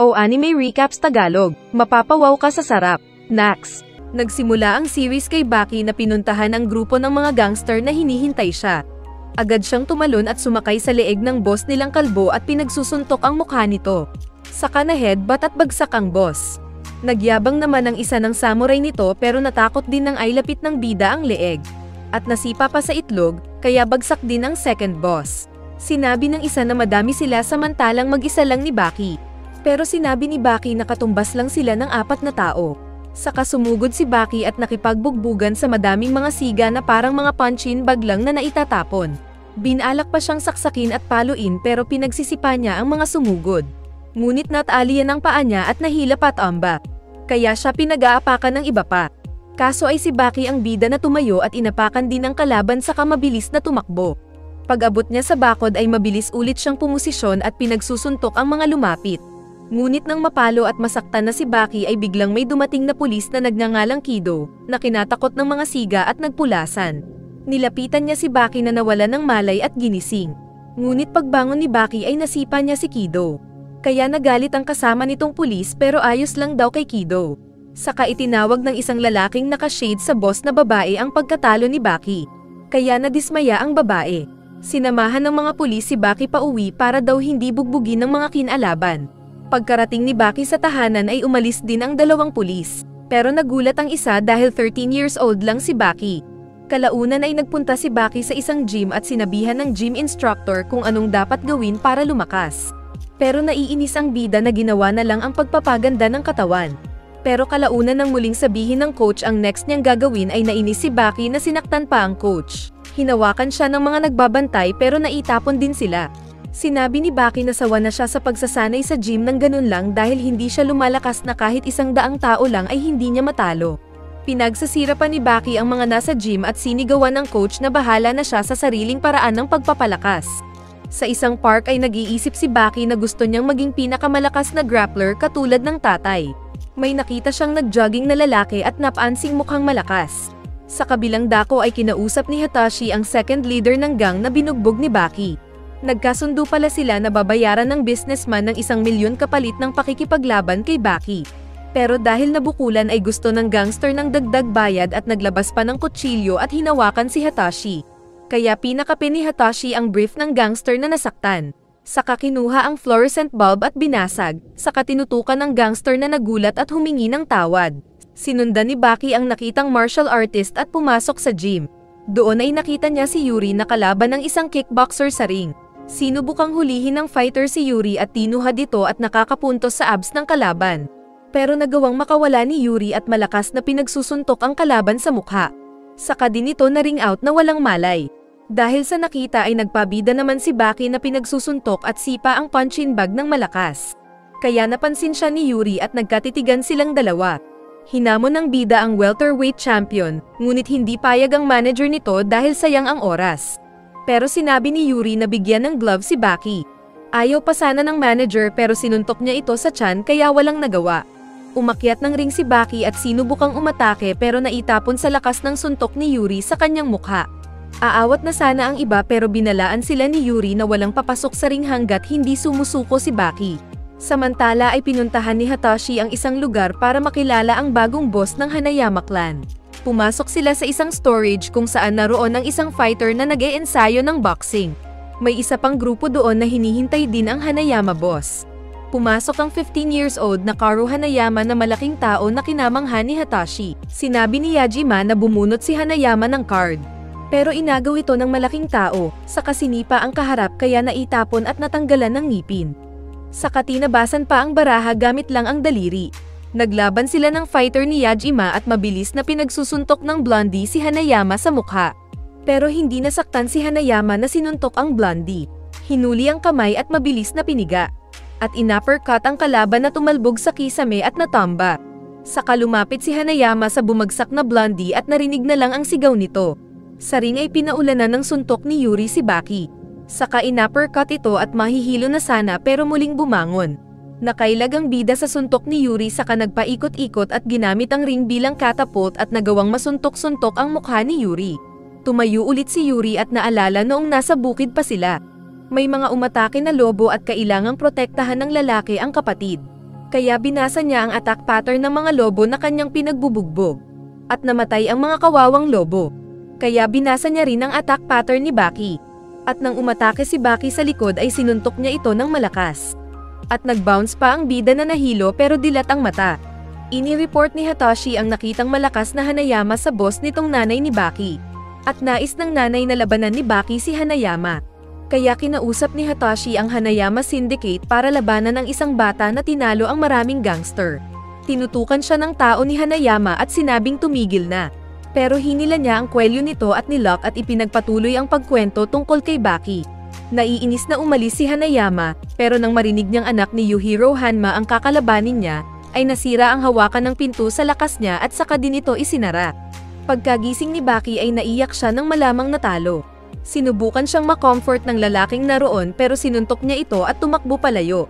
O Anime Recaps Tagalog, mapapawaw ka sa sarap. Nax. Nagsimula ang series kay Baki na pinuntahan ang grupo ng mga gangster na hinihintay siya. Agad siyang tumalon at sumakay sa leeg ng boss nilang kalbo at pinagsusuntok ang mukha nito. Saka na headbutt at bagsak ang boss. Nagyabang naman ang isa ng samurai nito pero natakot din ng ay lapit ng bida ang leeg. At nasipa pa sa itlog, kaya bagsak din ang second boss. Sinabi ng isa na madami sila samantalang mag-isa lang ni Baki. Pero sinabi ni Baki na katumbas lang sila ng apat na tao. Saka sumugod si Baki at nakipagbugbugan sa madaming mga siga na parang mga punchin bag lang na naitatapon. Binalak pa siyang saksakin at paluin pero pinagsisipa niya ang mga sumugod. Ngunit natali yan ang paa niya at nahilap at amba. Kaya siya pinag-aapakan ng iba pa. Kaso ay si Baki ang bida na tumayo at inapakan din ng kalaban sa kamabilis na tumakbo. Pag-abot niya sa bakod ay mabilis ulit siyang pumosisyon at pinagsusuntok ang mga lumapit. Ngunit nang mapalo at masaktan na si Baki ay biglang may dumating na pulis na nagngangalang Kido, na kinatakot ng mga siga at nagpulasan. Nilapitan niya si Baki na nawala ng malay at ginising. Ngunit pagbangon ni Baki ay nasipa niya si Kido. Kaya nagalit ang kasama nitong pulis pero ayos lang daw kay Kido. Saka itinawag ng isang lalaking nakashade sa boss na babae ang pagkatalo ni Baki. Kaya nadismaya ang babae. Sinamahan ng mga pulis si Baki pa uwi para daw hindi bugbugin ng mga kinalaban. Pagkarating ni Baki sa tahanan ay umalis din ang dalawang pulis. Pero nagulat ang isa dahil 13 years old lang si Baki. Kalaunan ay nagpunta si Baki sa isang gym at sinabihan ng gym instructor kung anong dapat gawin para lumakas. Pero naiinis ang bida na ginawa na lang ang pagpapaganda ng katawan. Pero kalaunan nang muling sabihin ng coach ang next niyang gagawin ay nainis si Baki na sinaktan pa ang coach. Hinawakan siya ng mga nagbabantay pero naitapon din sila. Sinabi ni Baki na sawa na siya sa pagsasanay sa gym ng ganun lang dahil hindi siya lumalakas na kahit isang daang tao lang ay hindi niya matalo. Pinagsasira pa ni Baki ang mga nasa gym at sinigawan ng coach na bahala na siya sa sariling paraan ng pagpapalakas. Sa isang park ay nag-iisip si Baki na gusto niyang maging pinakamalakas na grappler katulad ng tatay. May nakita siyang nag-jogging na lalaki at napansing mukhang malakas. Sa kabilang dako ay kinausap ni Hatashi ang second leader ng gang na binugbog ni Baki. Nagkasundo pala sila na babayaran ng businessman ng isang milyon kapalit ng pakikipaglaban kay Baki. Pero dahil nabukulan ay gusto ng gangster ng dagdag bayad at naglabas pa ng kutsilyo at hinawakan si Hatashi. Kaya pinakape ni Hatashi ang brief ng gangster na nasaktan. Saka kinuha ang fluorescent bulb at binasag, saka tinutukan ng gangster na nagulat at humingi ng tawad. Sinundan ni Baki ang nakitang martial artist at pumasok sa gym. Doon ay nakita niya si Yuri na kalaban ng isang kickboxer sa ring. Sinubukang hulihin ng fighter si Yuri at tinuhad ito at nakakapuntos sa abs ng kalaban. Pero nagawang makawala ni Yuri at malakas na pinagsusuntok ang kalaban sa mukha. Saka din ito na ring out na walang malay. Dahil sa nakita ay nagpabida naman si Baki na pinagsusuntok at sipa ang punchin bag ng malakas. Kaya napansin siya ni Yuri at nagkatitigan silang dalawa. Hinamon ng bida ang welterweight champion, ngunit hindi payag ang manager nito dahil sayang ang oras. Pero sinabi ni Yuri na bigyan ng glove si Baki. Ayaw pa sana ng manager pero sinuntok niya ito sa tiyan kaya walang nagawa. Umakyat ng ring si Baki at sinubukang umatake pero naitapon sa lakas ng suntok ni Yuri sa kanyang mukha. Aawat na sana ang iba pero binalaan sila ni Yuri na walang papasok sa ring hanggat hindi sumusuko si Baki. Samantala ay pinuntahan ni Hatashi ang isang lugar para makilala ang bagong boss ng Hanayama clan. Pumasok sila sa isang storage kung saan naroon ang isang fighter na nag-eensayo ng boxing. May isa pang grupo doon na hinihintay din ang Hanayama boss. Pumasok ang 15 years old na Karu Hanayama na malaking tao na kinamangha ni Hatashi. Sinabi ni Yajima na bumunot si Hanayama ng card. Pero inagaw ito ng malaking tao, sa kasinipa ang kaharap kaya naitapon at natanggalan ng ngipin. Sa katinabasan pa ang baraha gamit lang ang daliri. Naglaban sila ng fighter ni Yajima at mabilis na pinagsusuntok ng Blondie si Hanayama sa mukha. Pero hindi nasaktan si Hanayama na sinuntok ang Blondie. Hinuli ang kamay at mabilis na piniga. At inuppercut ang kalaban na tumalbog sa kisame at natamba. Saka lumapit si Hanayama sa bumagsak na Blondie at narinig na lang ang sigaw nito. Sa ring ay pinaulanan ng suntok ni Yuri si Baki. Saka inuppercut ito at mahihilo na sana pero muling bumangon. Nakailag ang bida sa suntok ni Yuri saka nagpaikot-ikot at ginamit ang ring bilang catapult at nagawang masuntok-suntok ang mukha ni Yuri. Tumayo ulit si Yuri at naalala noong nasa bukid pa sila. May mga umatake na lobo at kailangang protektahan ng lalaki ang kapatid. Kaya binasa niya ang attack pattern ng mga lobo na kanyang pinagbubugbog. At namatay ang mga kawawang lobo. Kaya binasa niya rin ang attack pattern ni Baki. At nang umatake si Baki sa likod ay sinuntok niya ito ng malakas. At nag-bounce pa ang bida na nahilo pero dilat ang mata. Ini-report ni Hatoshi ang nakitang malakas na Hanayama sa boss nitong nanay ni Baki. At nais ng nanay na labanan ni Baki si Hanayama. Kaya kinausap ni Hatoshi ang Hanayama Syndicate para labanan ang isang bata na tinalo ang maraming gangster. Tinutukan siya ng tao ni Hanayama at sinabing tumigil na. Pero hinila niya ang kwelyo nito at nilock at ipinagpatuloy ang pagkwento tungkol kay Baki. Naiinis na umalis si Hanayama, pero nang marinig niyang anak ni Yuhiro Hanma ang kakalabanin niya, ay nasira ang hawakan ng pinto sa lakas niya at saka din ito isinara. Pagkagising ni Baki ay naiyak siya nang malamang natalo. Sinubukan siyang makomfort ng lalaking naroon pero sinuntok niya ito at tumakbo palayo.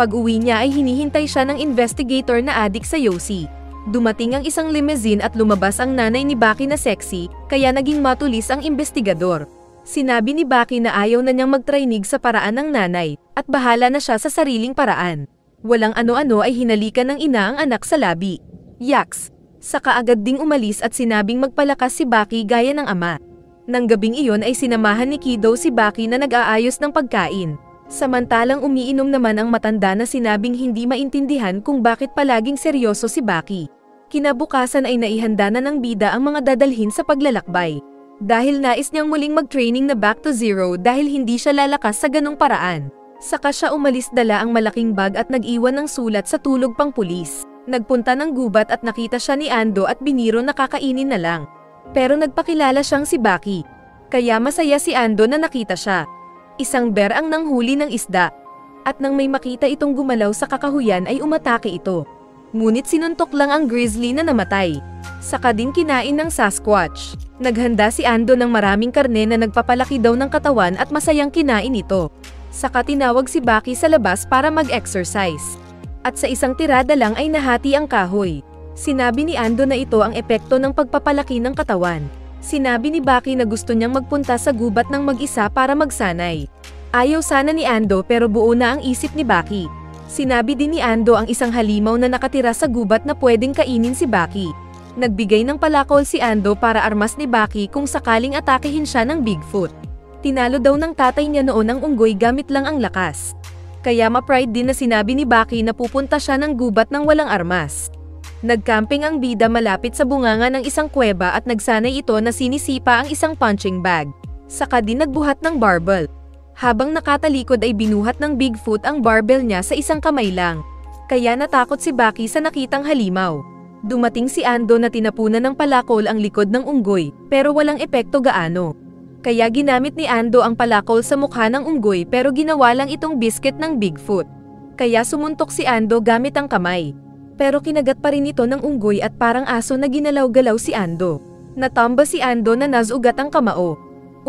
Pag uwi niya ay hinihintay siya ng investigator na adik sa Yossi. Dumating ang isang limousine at lumabas ang nanay ni Baki na sexy, kaya naging matulis ang investigador. Sinabi ni Baki na ayaw na niyang magtrainig sa paraan ng nanay, at bahala na siya sa sariling paraan. Walang ano-ano ay hinalikan ng ina ang anak sa labi. Yaks! Saka agad ding umalis at sinabing magpalakas si Baki gaya ng ama. Nang gabing iyon ay sinamahan ni Kido si Baki na nag-aayos ng pagkain. Samantalang umiinom naman ang matanda na sinabing hindi maintindihan kung bakit palaging seryoso si Baki. Kinabukasan ay naihanda na ng bida ang mga dadalhin sa paglalakbay. Dahil nais niyang muling mag-training na back to zero dahil hindi siya lalakas sa ganong paraan. Saka siya umalis dala ang malaking bag at nag-iwan ng sulat sa tulog pang pulis. Nagpunta ng gubat at nakita siya ni Ando at biniro na kakainin na lang. Pero nagpakilala siyang si Baki. Kaya masaya si Ando na nakita siya. Isang bear ang nanghuli ng isda. At nang may makita itong gumalaw sa kakahuyan ay umatake ito. Ngunit sinuntok lang ang grizzly na namatay. Saka din kinain ng Sasquatch. Naghanda si Ando ng maraming karne na nagpapalaki daw ng katawan at masayang kinain ito. Saka tinawag si Baki sa labas para mag-exercise. At sa isang tirada lang ay nahati ang kahoy. Sinabi ni Ando na ito ang epekto ng pagpapalaki ng katawan. Sinabi ni Baki na gusto niyang magpunta sa gubat ng mag-isa para magsanay. Ayaw sana ni Ando pero buo na ang isip ni Baki. Sinabi din ni Ando ang isang halimaw na nakatira sa gubat na pwedeng kainin si Baki. Nagbigay ng palakol si Ando para armas ni Baki kung sakaling atakehin siya ng Bigfoot. Tinalo daw ng tatay niya noon ang unggoy gamit lang ang lakas. Kaya ma-pride din na sinabi ni Baki na pupunta siya ng gubat ng walang armas. Nagcamping ang bida malapit sa bunganga ng isang kuweba at nagsanay ito na sinisipa ang isang punching bag. Saka din nagbuhat ng barbell. Habang nakatalikod ay binuhat ng Bigfoot ang barbell niya sa isang kamay lang. Kaya natakot si Baki sa nakitang halimaw. Dumating si Ando na tinapunan ng palakol ang likod ng unggoy, pero walang epekto gaano. Kaya ginamit ni Ando ang palakol sa mukha ng unggoy pero ginawa lang itong biscuit ng Bigfoot. Kaya sumuntok si Ando gamit ang kamay. Pero kinagat pa rin ito ng unggoy at parang aso na ginalaw-galaw si Ando. Natamba si Ando na nazugat ang kamao.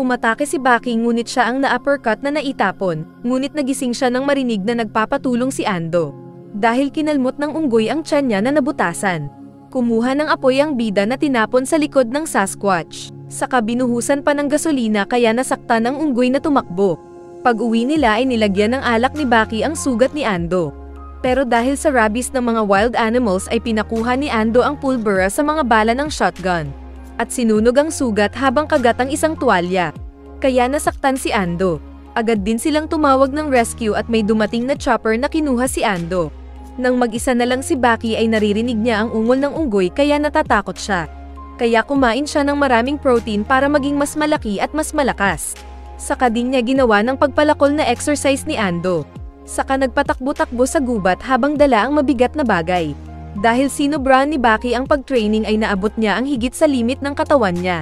Umatake si Baki ngunit siya ang na-uppercut na naitapon, ngunit nagising siya nang marinig na nagpapatulong si Ando. Dahil kinalmot ng unggoy ang tiyan niya na nabutasan. Kumuha ng apoy ang bida na tinapon sa likod ng Sasquatch. Saka binuhusan pa ng gasolina kaya nasaktan ang unggoy na tumakbo. Pag uwi nila ay nilagyan ng alak ni Baki ang sugat ni Ando. Pero dahil sa rabies ng mga wild animals ay pinakuha ni Ando ang pulbura sa mga bala ng shotgun. At sinunog ang sugat habang kagat ang isang tuwalya. Kaya nasaktan si Ando. Agad din silang tumawag ng rescue at may dumating na chopper na kinuha si Ando. Nang mag-isa na lang si Baki ay naririnig niya ang ungol ng unggoy kaya natatakot siya kaya kumain siya ng maraming protein para maging mas malaki at mas malakas. Saka din niya ginawa ng pagpalakol na exercise ni Ando. Saka nagpatakbo-takbo sa gubat habang dala ang mabigat na bagay. Dahil sinobra ni Baki ang pag-training ay naabot niya ang higit sa limit ng katawan niya.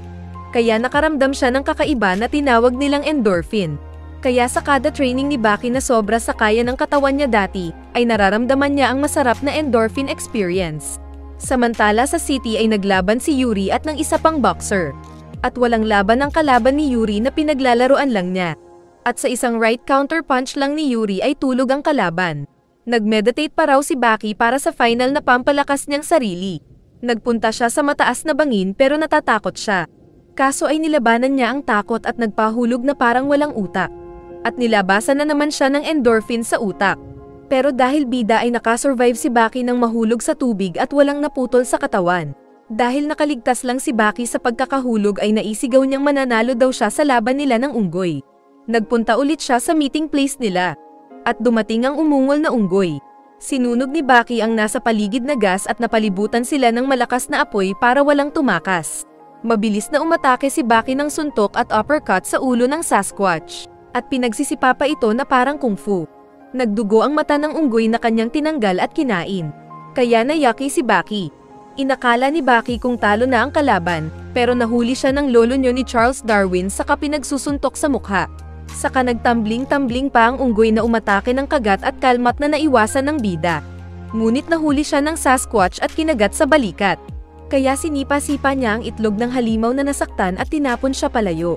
Kaya nakaramdam siya ng kakaiba na tinawag nilang endorphin. Kaya sa kada training ni Baki na sobra sa kaya ng katawan niya dati, ay nararamdaman niya ang masarap na endorphin experience. Samantala sa city ay naglaban si Yuri at ng isa pang boxer. At walang laban ang kalaban ni Yuri na pinaglalaroan lang niya. At sa isang right counter punch lang ni Yuri ay tulog ang kalaban. Nagmeditate pa raw si Baki para sa final na pampalakas niyang sarili. Nagpunta siya sa mataas na bangin pero natatakot siya. Kaso ay nilabanan niya ang takot at nagpahulog na parang walang utak. At nilabasan na naman siya ng endorphin sa utak. Pero dahil bida ay nakasurvive si Baki ng mahulog sa tubig at walang naputol sa katawan. Dahil nakaligtas lang si Baki sa pagkakahulog ay naisigaw niyang mananalo daw siya sa laban nila ng unggoy. Nagpunta ulit siya sa meeting place nila. At dumating ang umungol na unggoy. Sinunog ni Baki ang nasa paligid na gas at napalibutan sila ng malakas na apoy para walang tumakas. Mabilis na umatake si Baki ng suntok at uppercut sa ulo ng Sasquatch. At pinagsisipapa ito na parang kung fu. Nagdugo ang mata ng unggoy na kanyang tinanggal at kinain. Kaya nayaki si Baki. Inakala ni Baki kung talo na ang kalaban, pero nahuli siya ng lolo nyo ni Charles Darwin saka pinagsusuntok sa mukha. Saka nagtambling-tambling pa ang unggoy na umatake ng kagat at kalmat na naiwasan ng bida. Ngunit nahuli siya ng Sasquatch at kinagat sa balikat. Kaya sinipa-sipa niya ang itlog ng halimaw na nasaktan at tinapon siya palayo.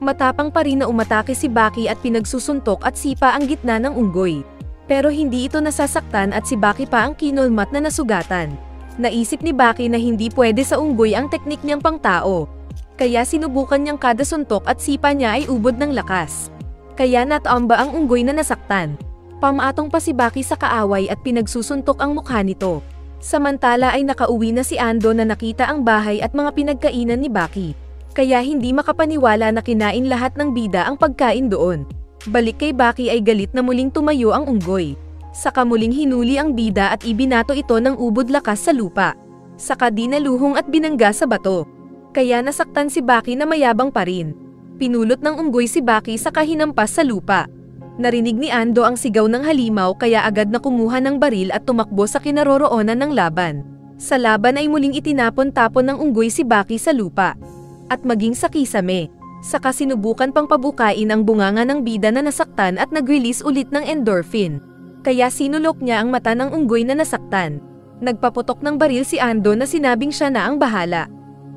Matapang pa rin na umatake si Baki at pinagsusuntok at sipa ang gitna ng unggoy. Pero hindi ito nasasaktan at si Baki pa ang kinulmat na nasugatan. Naisip ni Baki na hindi pwede sa unggoy ang teknik niyang pangtao. Kaya sinubukan niyang kada suntok at sipa niya ay ubod ng lakas. Kaya natamba ang unggoy na nasaktan. Pamatong pa si Baki sa kaaway at pinagsusuntok ang mukha nito. Samantala ay nakauwi na si Ando na nakita ang bahay at mga pinagkainan ni Baki kaya hindi makapaniwala na kinain lahat ng bida ang pagkain doon. Balik kay Baki ay galit na muling tumayo ang unggoy. Saka muling hinuli ang bida at ibinato ito ng ubod lakas sa lupa. Saka dinaluhong at binangga sa bato. Kaya nasaktan si Baki na mayabang pa rin. Pinulot ng unggoy si Baki sa kahinampas sa lupa. Narinig ni Ando ang sigaw ng halimaw kaya agad na kumuha ng baril at tumakbo sa kinaroroonan ng laban. Sa laban ay muling itinapon-tapon ng unggoy si Baki sa lupa at maging sa kisame. Saka sinubukan pang pabukain ang bunganga ng bida na nasaktan at nag-release ulit ng endorphin. Kaya sinulok niya ang mata ng unggoy na nasaktan. Nagpaputok ng baril si Ando na sinabing siya na ang bahala.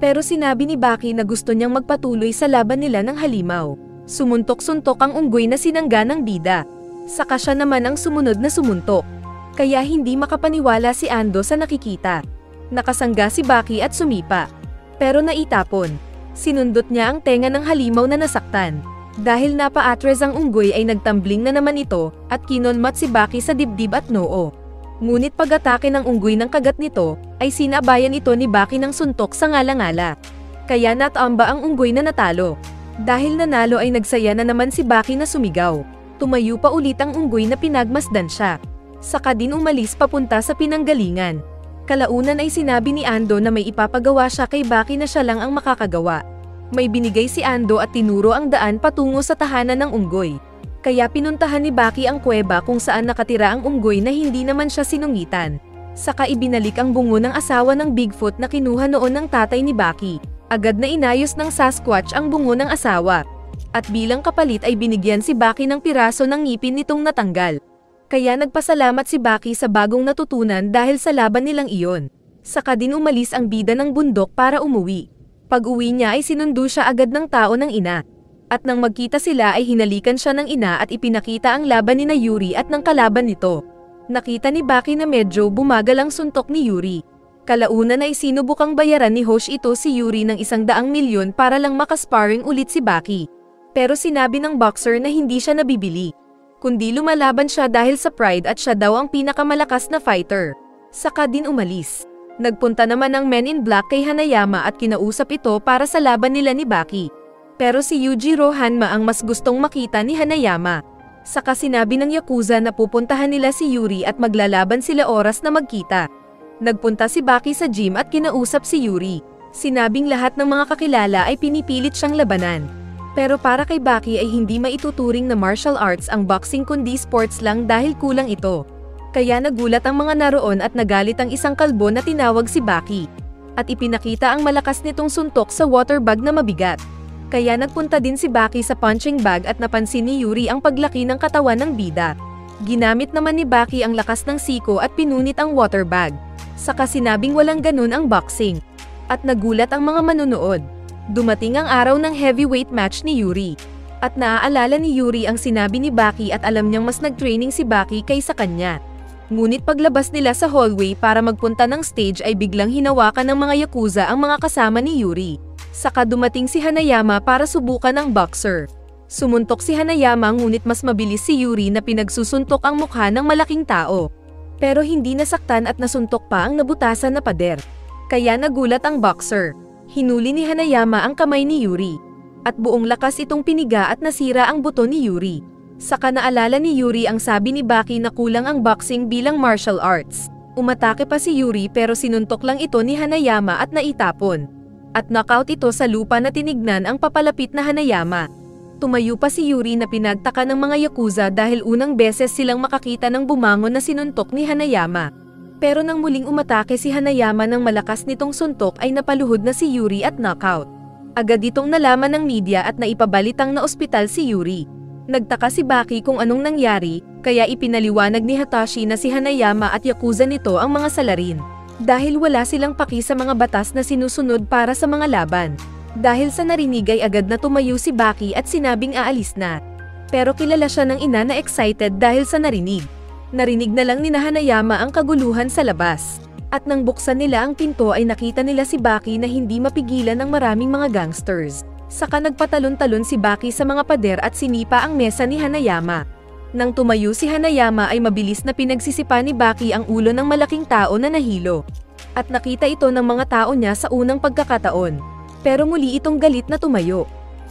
Pero sinabi ni Baki na gusto niyang magpatuloy sa laban nila ng halimaw. Sumuntok-suntok ang unggoy na sinangga ng bida. Saka siya naman ang sumunod na sumuntok. Kaya hindi makapaniwala si Ando sa nakikita. Nakasangga si Baki at sumipa. Pero naitapon. Sinundot niya ang tenga ng halimaw na nasaktan. Dahil napaatres ang unggoy ay nagtambling na naman ito at kinonmat si Baki sa dibdib at noo. Ngunit pag-atake ng unggoy ng kagat nito, ay sinabayan ito ni Baki ng suntok sa ngala-ngala. Kaya natamba ang unggoy na natalo. Dahil nanalo ay nagsaya na naman si Baki na sumigaw. Tumayo pa ulit ang unggoy na pinagmasdan siya. Saka din umalis papunta sa pinanggalingan. Kalaunan ay sinabi ni Ando na may ipapagawa siya kay Baki na siya lang ang makakagawa. May binigay si Ando at tinuro ang daan patungo sa tahanan ng unggoy. Kaya pinuntahan ni Baki ang kuweba kung saan nakatira ang unggoy na hindi naman siya sinungitan. Saka ibinalik ang bungo ng asawa ng Bigfoot na kinuha noon ng tatay ni Baki. Agad na inayos ng Sasquatch ang bungo ng asawa. At bilang kapalit ay binigyan si Baki ng piraso ng ngipin nitong natanggal. Kaya nagpasalamat si Baki sa bagong natutunan dahil sa laban nilang iyon. Saka din umalis ang bida ng bundok para umuwi. Pag uwi niya ay sinundo siya agad ng tao ng ina. At nang magkita sila ay hinalikan siya ng ina at ipinakita ang laban ni na Yuri at ng kalaban nito. Nakita ni Baki na medyo bumagal ang suntok ni Yuri. Kalaunan ay sinubukang bayaran ni Hosh ito si Yuri ng isang daang milyon para lang makasparring ulit si Baki. Pero sinabi ng boxer na hindi siya nabibili kundi lumalaban siya dahil sa pride at siya daw ang pinakamalakas na fighter. Saka din umalis. Nagpunta naman ang Men in Black kay Hanayama at kinausap ito para sa laban nila ni Baki. Pero si Yujiro Hanma ang mas gustong makita ni Hanayama. Saka sinabi ng Yakuza na pupuntahan nila si Yuri at maglalaban sila oras na magkita. Nagpunta si Baki sa gym at kinausap si Yuri. Sinabing lahat ng mga kakilala ay pinipilit siyang labanan. Pero para kay Baki ay hindi maituturing na martial arts ang boxing kundi sports lang dahil kulang ito. Kaya nagulat ang mga naroon at nagalit ang isang kalbo na tinawag si Baki. At ipinakita ang malakas nitong suntok sa water bag na mabigat. Kaya nagpunta din si Baki sa punching bag at napansin ni Yuri ang paglaki ng katawan ng bida. Ginamit naman ni Baki ang lakas ng siko at pinunit ang water bag. Saka sinabing walang ganun ang boxing. At nagulat ang mga manunood. Dumating ang araw ng heavyweight match ni Yuri. At naaalala ni Yuri ang sinabi ni Baki at alam niyang mas nag-training si Baki kaysa kanya. Ngunit paglabas nila sa hallway para magpunta ng stage ay biglang hinawakan ng mga yakuza ang mga kasama ni Yuri. Saka dumating si Hanayama para subukan ang boxer. Sumuntok si Hanayama ngunit mas mabilis si Yuri na pinagsusuntok ang mukha ng malaking tao. Pero hindi nasaktan at nasuntok pa ang nabutasan na pader. Kaya nagulat ang boxer. Hinuli ni Hanayama ang kamay ni Yuri. At buong lakas itong piniga at nasira ang buto ni Yuri. Saka naalala ni Yuri ang sabi ni Baki na kulang ang boxing bilang martial arts. Umatake pa si Yuri pero sinuntok lang ito ni Hanayama at naitapon. At knockout ito sa lupa na tinignan ang papalapit na Hanayama. Tumayo pa si Yuri na pinagtaka ng mga Yakuza dahil unang beses silang makakita ng bumangon na sinuntok ni Hanayama. Pero nang muling umatake si Hanayama ng malakas nitong suntok ay napaluhod na si Yuri at knockout. Agad itong nalaman ng media at naipabalitang na ospital si Yuri. Nagtaka si Baki kung anong nangyari, kaya ipinaliwanag ni Hatashi na si Hanayama at Yakuza nito ang mga salarin. Dahil wala silang paki sa mga batas na sinusunod para sa mga laban. Dahil sa narinig ay agad na tumayo si Baki at sinabing aalis na. Pero kilala siya ng ina na excited dahil sa narinig. Narinig na lang ni Hanayama ang kaguluhan sa labas. At nang buksan nila ang pinto ay nakita nila si Baki na hindi mapigilan ng maraming mga gangsters. Saka nagpatalon-talon si Baki sa mga pader at sinipa ang mesa ni Hanayama. Nang tumayo si Hanayama ay mabilis na pinagsisipa ni Baki ang ulo ng malaking tao na nahilo. At nakita ito ng mga tao niya sa unang pagkakataon pero muli itong galit na tumayo.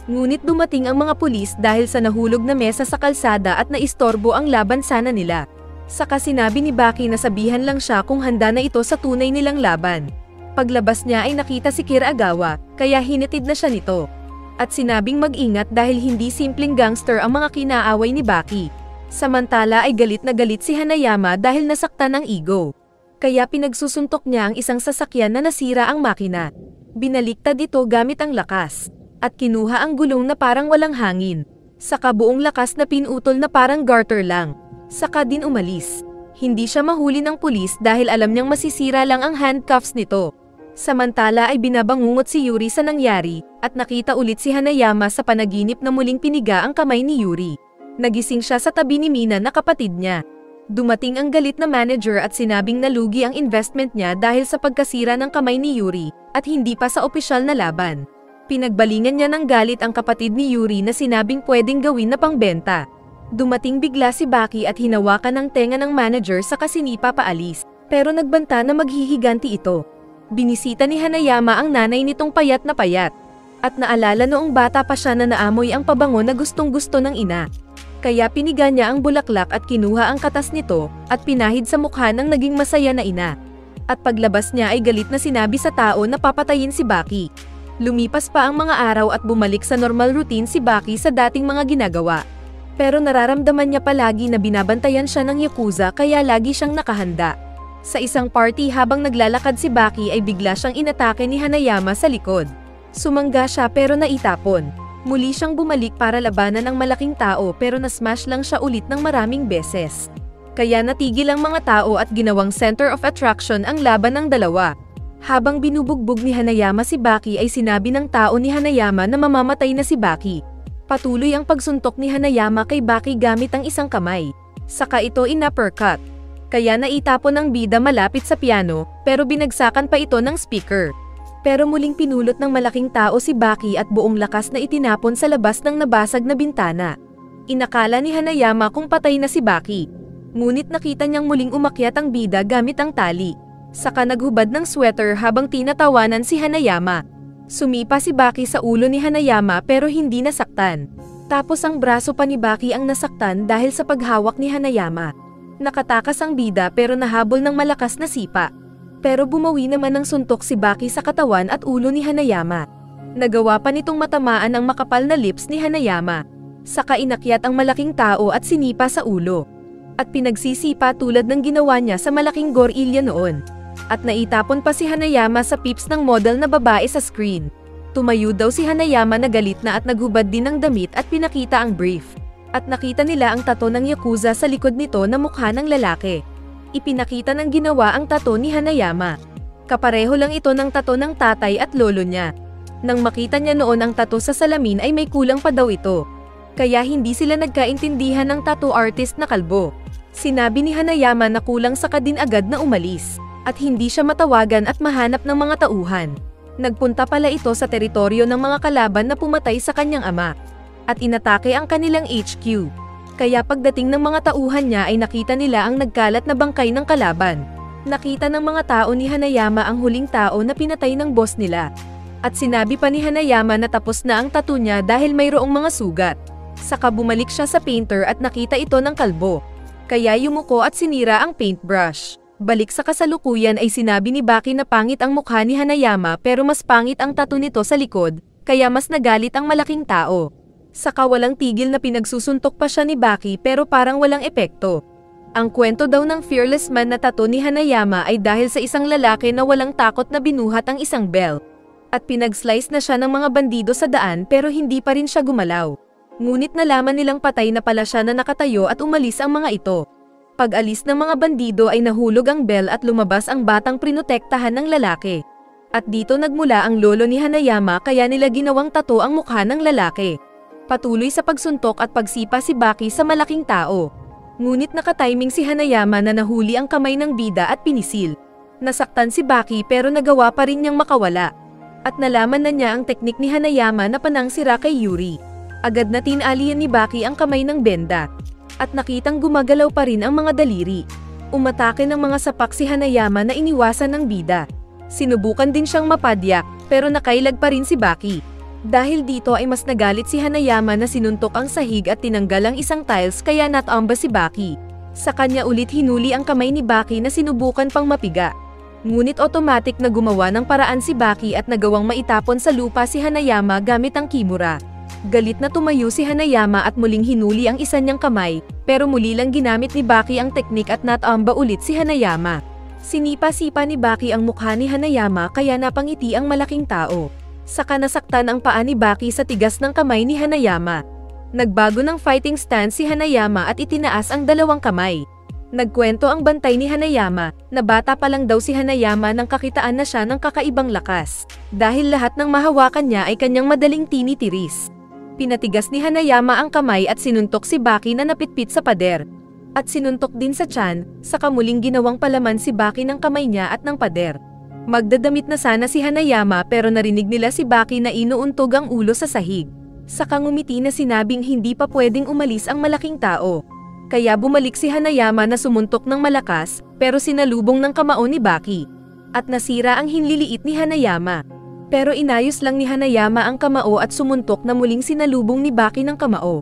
Ngunit dumating ang mga pulis dahil sa nahulog na mesa sa kalsada at naistorbo ang laban sana nila. Saka sinabi ni Baki na sabihan lang siya kung handa na ito sa tunay nilang laban. Paglabas niya ay nakita si Kiragawa, kaya hinitid na siya nito. At sinabing mag-ingat dahil hindi simpleng gangster ang mga kinaaway ni Baki. Samantala ay galit na galit si Hanayama dahil nasaktan ang ego. Kaya pinagsusuntok niya ang isang sasakyan na nasira ang makina. Binaliktad ito gamit ang lakas. At kinuha ang gulong na parang walang hangin. Saka buong lakas na pinutol na parang garter lang. Saka din umalis. Hindi siya mahuli ng pulis dahil alam niyang masisira lang ang handcuffs nito. Samantala ay binabangungot si Yuri sa nangyari, at nakita ulit si Hanayama sa panaginip na muling piniga ang kamay ni Yuri. Nagising siya sa tabi ni Mina na kapatid niya. Dumating ang galit na manager at sinabing nalugi ang investment niya dahil sa pagkasira ng kamay ni Yuri, at hindi pa sa opisyal na laban. Pinagbalingan niya ng galit ang kapatid ni Yuri na sinabing pwedeng gawin na pangbenta. Dumating bigla si Baki at hinawakan ng tenga ng manager sa kasinipa paalis, pero nagbanta na maghihiganti ito. Binisita ni Hanayama ang nanay nitong payat na payat. At naalala noong bata pa siya na naamoy ang pabango na gustong gusto ng ina kaya piniga niya ang bulaklak at kinuha ang katas nito, at pinahid sa mukha ng naging masaya na ina. At paglabas niya ay galit na sinabi sa tao na papatayin si Baki. Lumipas pa ang mga araw at bumalik sa normal routine si Baki sa dating mga ginagawa. Pero nararamdaman niya palagi na binabantayan siya ng Yakuza kaya lagi siyang nakahanda. Sa isang party habang naglalakad si Baki ay bigla siyang inatake ni Hanayama sa likod. Sumangga siya pero naitapon. Muli siyang bumalik para labanan ang malaking tao pero nasmash lang siya ulit ng maraming beses. Kaya natigil ang mga tao at ginawang center of attraction ang laban ng dalawa. Habang binubugbog ni Hanayama si Baki ay sinabi ng tao ni Hanayama na mamamatay na si Baki. Patuloy ang pagsuntok ni Hanayama kay Baki gamit ang isang kamay. Saka ito in-uppercut. Kaya naitapon ng bida malapit sa piano, pero binagsakan pa ito ng speaker. Pero muling pinulot ng malaking tao si Baki at buong lakas na itinapon sa labas ng nabasag na bintana. Inakala ni Hanayama kung patay na si Baki. Ngunit nakita niyang muling umakyat ang bida gamit ang tali. Saka naghubad ng sweater habang tinatawanan si Hanayama. Sumipa si Baki sa ulo ni Hanayama pero hindi nasaktan. Tapos ang braso pa ni Baki ang nasaktan dahil sa paghawak ni Hanayama. Nakatakas ang bida pero nahabol ng malakas na sipa pero bumawi naman ng suntok si Baki sa katawan at ulo ni Hanayama. Nagawa pa nitong matamaan ang makapal na lips ni Hanayama. Saka inakyat ang malaking tao at sinipa sa ulo. At pinagsisipa tulad ng ginawa niya sa malaking gorilya noon. At naitapon pa si Hanayama sa pips ng model na babae sa screen. Tumayo daw si Hanayama na galit na at naghubad din ng damit at pinakita ang brief. At nakita nila ang tato ng Yakuza sa likod nito na mukha ng lalaki ipinakita ng ginawa ang tato ni Hanayama. Kapareho lang ito ng tato ng tatay at lolo niya. Nang makita niya noon ang tato sa salamin ay may kulang pa daw ito. Kaya hindi sila nagkaintindihan ng tattoo artist na kalbo. Sinabi ni Hanayama na kulang sa kadin agad na umalis, at hindi siya matawagan at mahanap ng mga tauhan. Nagpunta pala ito sa teritoryo ng mga kalaban na pumatay sa kanyang ama. at inatake ang kanilang HQ. Kaya pagdating ng mga tauhan niya ay nakita nila ang nagkalat na bangkay ng kalaban. Nakita ng mga tao ni Hanayama ang huling tao na pinatay ng boss nila. At sinabi pa ni Hanayama na tapos na ang tattoo niya dahil mayroong mga sugat. Saka bumalik siya sa painter at nakita ito ng kalbo. Kaya yumuko at sinira ang paintbrush. Balik sa kasalukuyan ay sinabi ni Baki na pangit ang mukha ni Hanayama pero mas pangit ang tattoo nito sa likod, kaya mas nagalit ang malaking tao. Saka walang tigil na pinagsusuntok pa siya ni Baki pero parang walang epekto. Ang kwento daw ng fearless man na tattoo ni Hanayama ay dahil sa isang lalaki na walang takot na binuhat ang isang bell. At pinag-slice na siya ng mga bandido sa daan pero hindi pa rin siya gumalaw. Ngunit nalaman nilang patay na pala siya na nakatayo at umalis ang mga ito. Pag-alis ng mga bandido ay nahulog ang bell at lumabas ang batang prinotektahan ng lalaki. At dito nagmula ang lolo ni Hanayama kaya nila ginawang tato ang mukha ng lalaki. Patuloy sa pagsuntok at pagsipa si Baki sa malaking tao. Ngunit nakatiming si Hanayama na nahuli ang kamay ng bida at pinisil. Nasaktan si Baki pero nagawa pa rin niyang makawala. At nalaman na niya ang teknik ni Hanayama na panangsira kay Yuri. Agad na tinalian ni Baki ang kamay ng benda. At nakitang gumagalaw pa rin ang mga daliri. Umatake ng mga sapak si Hanayama na iniwasan ng bida. Sinubukan din siyang mapadyak, pero nakailag pa rin si Baki. Dahil dito ay mas nagalit si Hanayama na sinuntok ang sahig at tinanggal ang isang tiles kaya natamba si Baki. Sa kanya ulit hinuli ang kamay ni Baki na sinubukan pang mapiga. Ngunit automatic na gumawa ng paraan si Baki at nagawang maitapon sa lupa si Hanayama gamit ang kimura. Galit na tumayo si Hanayama at muling hinuli ang isa niyang kamay, pero muli lang ginamit ni Baki ang teknik at natamba ulit si Hanayama. Sinipa-sipa ni Baki ang mukha ni Hanayama kaya napangiti ang malaking tao. Saka nasaktan ang paa ni Baki sa tigas ng kamay ni Hanayama. Nagbago ng fighting stance si Hanayama at itinaas ang dalawang kamay. Nagkwento ang bantay ni Hanayama na bata pa lang daw si Hanayama nang kakitaan na siya ng kakaibang lakas. Dahil lahat ng mahawakan niya ay kanyang madaling tinitiris. Pinatigas ni Hanayama ang kamay at sinuntok si Baki na napitpit sa pader. At sinuntok din sa tiyan, sa kamuling ginawang palaman si Baki ng kamay niya at ng pader. Magdadamit na sana si Hanayama pero narinig nila si Baki na inuuntog ang ulo sa sahig. Saka ngumiti na sinabing hindi pa pwedeng umalis ang malaking tao. Kaya bumalik si Hanayama na sumuntok ng malakas, pero sinalubong ng kamao ni Baki. At nasira ang hinliliit ni Hanayama. Pero inayos lang ni Hanayama ang kamao at sumuntok na muling sinalubong ni Baki ng kamao.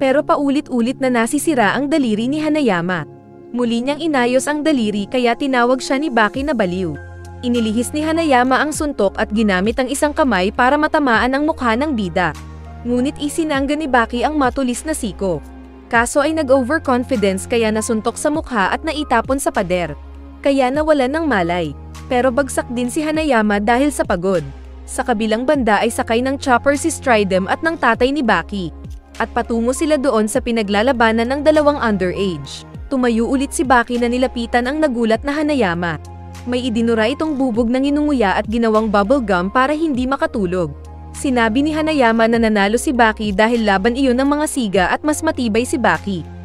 Pero paulit-ulit na nasisira ang daliri ni Hanayama. Muli niyang inayos ang daliri kaya tinawag siya ni Baki na baliw. Inilihis ni Hanayama ang suntok at ginamit ang isang kamay para matamaan ang mukha ng bida. Ngunit isinangga ni Baki ang matulis na siko. Kaso ay nag-overconfidence kaya nasuntok sa mukha at naitapon sa pader. Kaya nawalan ng malay. Pero bagsak din si Hanayama dahil sa pagod. Sa kabilang banda ay sakay ng chopper si Stridem at ng tatay ni Baki. At patungo sila doon sa pinaglalabanan ng dalawang underage. Tumayo ulit si Baki na nilapitan ang nagulat na Hanayama. May idinura itong bubog ng inunguya at ginawang bubble gum para hindi makatulog. Sinabi ni Hanayama na nanalo si Baki dahil laban iyon ng mga siga at mas matibay si Baki.